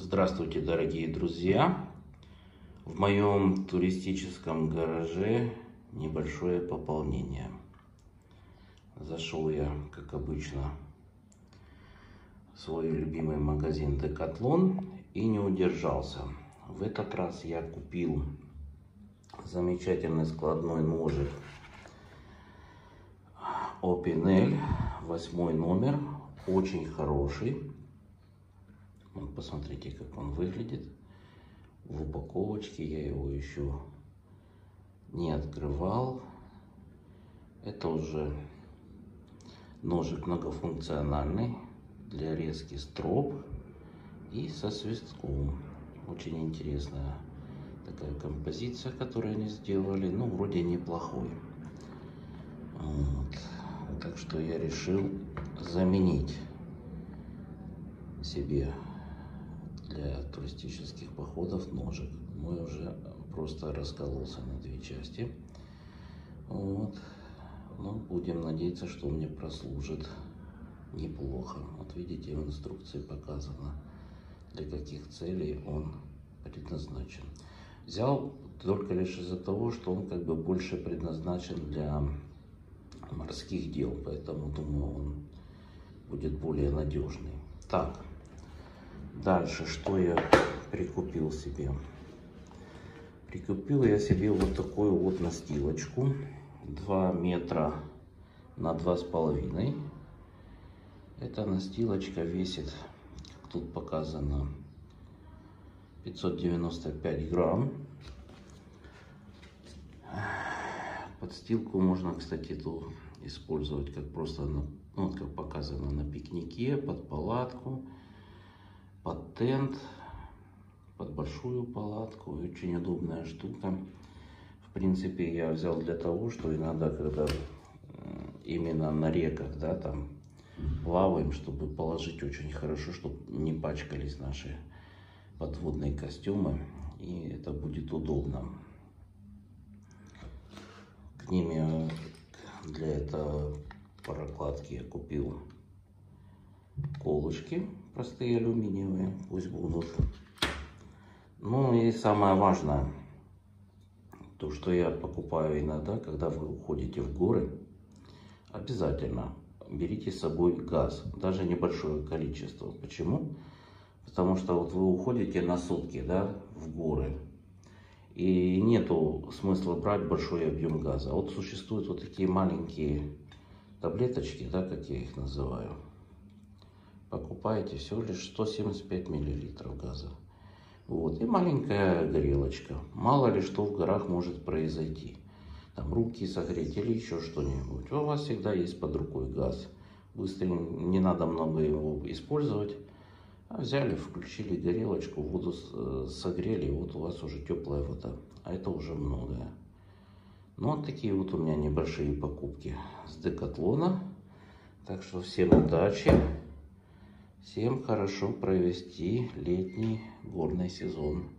Здравствуйте, дорогие друзья! В моем туристическом гараже небольшое пополнение. Зашел я, как обычно, в свой любимый магазин Декатлон и не удержался. В этот раз я купил замечательный складной ножик Opinel, восьмой номер, очень хороший. Вот посмотрите, как он выглядит в упаковочке. Я его еще не открывал. Это уже ножик многофункциональный для резки строп и со свистком. Очень интересная такая композиция, которую они сделали. Ну, вроде неплохой. Вот. Так что я решил заменить себе для туристических походов ножик. Мой уже просто раскололся на две части. Вот. Ну, будем надеяться, что он мне прослужит неплохо. Вот видите, в инструкции показано, для каких целей он предназначен. Взял только лишь из-за того, что он как бы больше предназначен для морских дел, поэтому думаю, он будет более надежный. Так, Дальше, что я прикупил себе? Прикупил я себе вот такую вот настилочку. 2 метра на два с половиной. Эта настилочка весит, как тут показано, 595 грамм. Подстилку можно, кстати, эту использовать как просто, ну, как показано, на пикнике, под палатку под тент, под большую палатку. Очень удобная штука. В принципе, я взял для того, что иногда, когда именно на реках, да, там плаваем, чтобы положить очень хорошо, чтобы не пачкались наши подводные костюмы. И это будет удобно. К ними для этого прокладки я купил колышки простые алюминиевые, пусть будут. Ну и самое важное, то, что я покупаю иногда, когда вы уходите в горы, обязательно берите с собой газ, даже небольшое количество. Почему? Потому что вот вы уходите на сутки, да, в горы, и нету смысла брать большой объем газа. Вот существуют вот такие маленькие таблеточки, да, как я их называю покупаете всего лишь 175 миллилитров газа. Вот. И маленькая горелочка. Мало ли что в горах может произойти. Там руки согреть или еще что-нибудь. У вас всегда есть под рукой газ. Быстро не надо много его использовать. А взяли, включили горелочку, воду э, согрели, вот у вас уже теплая вода. А это уже многое. Ну, вот такие вот у меня небольшие покупки с Декатлона. Так что всем удачи! Всем хорошо провести летний горный сезон.